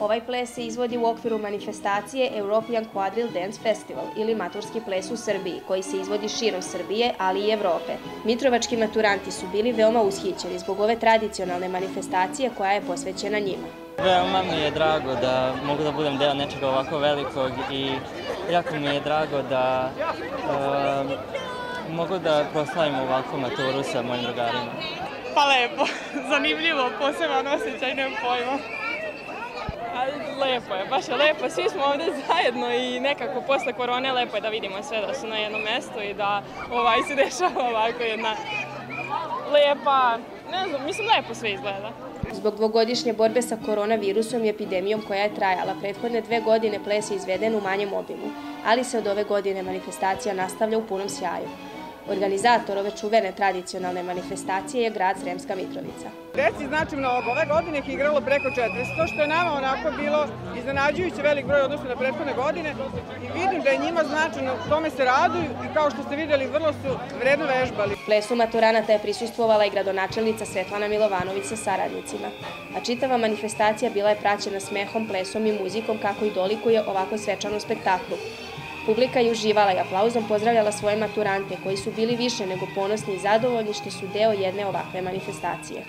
Ovaj ples se izvodi u okviru manifestacije European Quadrille Dance Festival ili maturski ples u Srbiji, koji se izvodi širom Srbije, ali i Evrope. Mitrovački maturanti su bili veoma ushićeni zbog ove tradicionalne manifestacije koja je posvećena njima. Veoma mi je drago da mogu da budem deo nečega ovako velikog i jako mi je drago da uh, mogu da proslavim ovako maturu sa mojim drugarima. Pa lepo, zanimljivo, poseban osjećaj, nemam pojma. Lepo je, baš je lepo, svi smo ovde zajedno i nekako posle korone lepo je da vidimo sve da su na jednom mestu i da ovaj se dešava ovako jedna lepa, ne znam, mislim lepo sve izgleda. Zbog dvogodišnje borbe sa koronavirusom i epidemijom koja je trajala, prethodne dve godine ples je izveden u manjem obimu, ali se od ove godine manifestacija nastavlja u punom sjaju. Organizator ove čuvene tradicionalne manifestacije je grad Sremska Mitrovica. Deci znači mnogo. Ove godine ih je igralo preko 400, što je nama onako bilo iznenađujuće velik broj odnosno na prethodne godine. I vidim da je njima značajno, tome se raduju i kao što ste videli, vrlo su vredno vežbali. Plesu maturanata je prisustvovala i gradonačelnica Svetlana Milovanović sa saradnicima. A čitava manifestacija bila je praćena smehom, plesom i muzikom kako i dolikuje ovako svečanom spektaklu. Publika je uživala i aplauzom pozdravljala svoje maturante koji su bili više nego ponosni i zadovoljni što su deo jedne ovakve manifestacije.